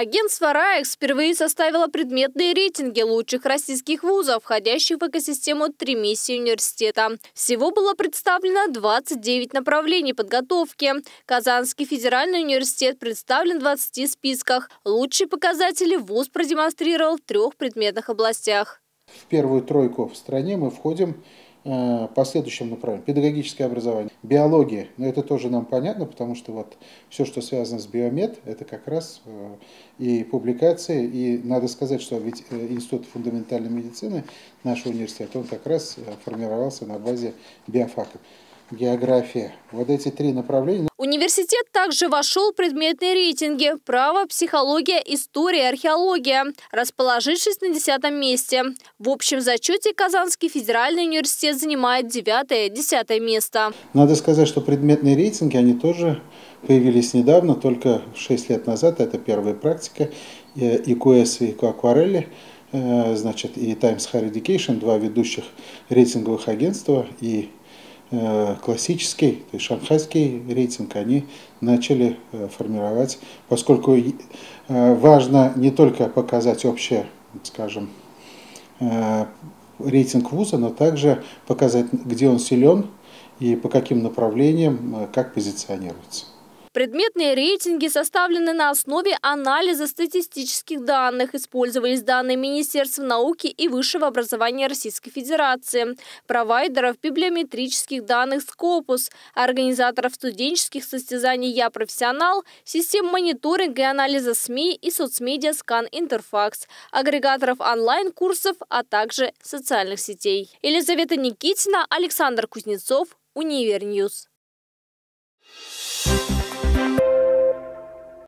Агентство «Раекс» впервые составило предметные рейтинги лучших российских вузов, входящих в экосистему три миссии университета. Всего было представлено 29 направлений подготовки. Казанский федеральный университет представлен в 20 списках. Лучшие показатели вуз продемонстрировал в трех предметных областях. В первую тройку в стране мы входим по следующим направлениям. Педагогическое образование, биология, но это тоже нам понятно, потому что вот все, что связано с биомед, это как раз э, и публикации, и надо сказать, что ведь э, Институт фундаментальной медицины нашего университета, он как раз формировался на базе биофака география. Вот эти три направления. Университет также вошел в предметные рейтинги «Право», «Психология», «История», «Археология», расположившись на десятом месте. В общем зачете Казанский федеральный университет занимает девятое-десятое место. Надо сказать, что предметные рейтинги, они тоже появились недавно, только 6 лет назад, это первая практика, и КУЭС, и Акварели, э, значит, и Times Higher Education, два ведущих рейтинговых агентства, и Э, классический, то есть шанхайский рейтинг, они начали э, формировать, поскольку э, важно не только показать общее, скажем, рейтинг вуза, но также показать, где он силен и по каким направлениям, как позиционируется. Предметные рейтинги составлены на основе анализа статистических данных. Использовались данные Министерства науки и высшего образования Российской Федерации, провайдеров библиометрических данных Scopus, организаторов студенческих состязаний «Я профессионал», систем мониторинга и анализа СМИ и соцмедиа «Скан Интерфакс», агрегаторов онлайн-курсов, а также социальных сетей. Елизавета Никитина, Александр Кузнецов, Универньюз. Thank you.